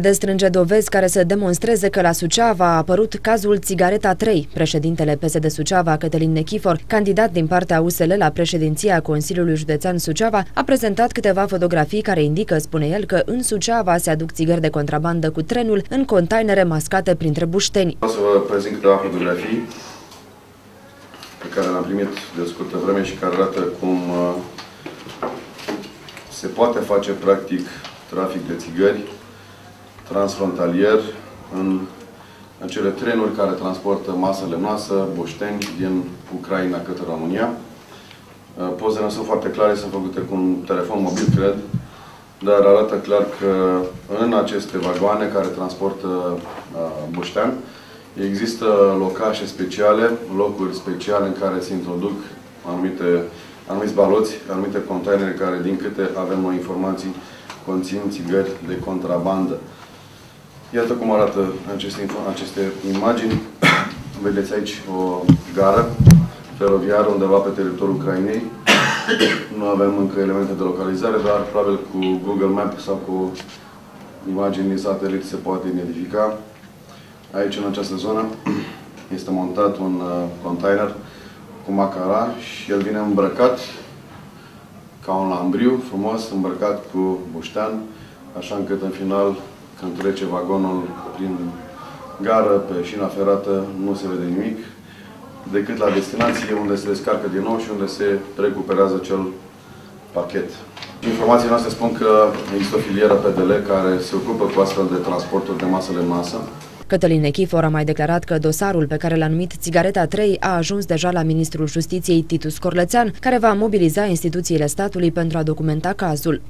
De strânge dovezi care să demonstreze că la Suceava a apărut cazul Țigareta 3. Președintele PSD Suceava, Cătălin Nechifor, candidat din partea USL la președinția Consiliului Județean Suceava, a prezentat câteva fotografii care indică, spune el, că în Suceava se aduc țigări de contrabandă cu trenul în containere mascate printre bușteni. O să vă prezint câteva fotografii pe care le-am primit de scurtă vreme și care arată cum uh, se poate face practic trafic de țigări transfrontalier în acele trenuri care transportă masă lemnoasă, boșteni din Ucraina către România. Uh, pozele nu sunt foarte clare, sunt făcute cu un telefon mobil, cred, dar arată clar că în aceste vagoane care transportă uh, boștean, există locașe speciale, locuri speciale în care se introduc anumite, anumiți baloți, anumite containere care, din câte avem noi informații, conțin țigări de contrabandă. Iată cum arată aceste, aceste imagini. Vedeți aici o gară feroviară undeva pe teritoriul Ucrainei. Nu avem încă elemente de localizare, dar probabil cu Google Maps sau cu imagini din satelit se poate identifica. Aici, în această zonă, este montat un uh, container cu macara și el vine îmbrăcat ca un lambriu frumos, îmbrăcat cu buștean, așa încât în final când trece vagonul prin gară, pe șina ferată, nu se vede nimic, decât la destinație, unde se descarcă din nou și unde se recuperează cel pachet. Informațiile noastre spun că există o filieră PDL care se ocupă cu astfel de transporturi de masă masă. Cătălin Nechifor a mai declarat că dosarul pe care l-a numit Țigareta 3 a ajuns deja la ministrul justiției Titus Corlățean, care va mobiliza instituțiile statului pentru a documenta cazul.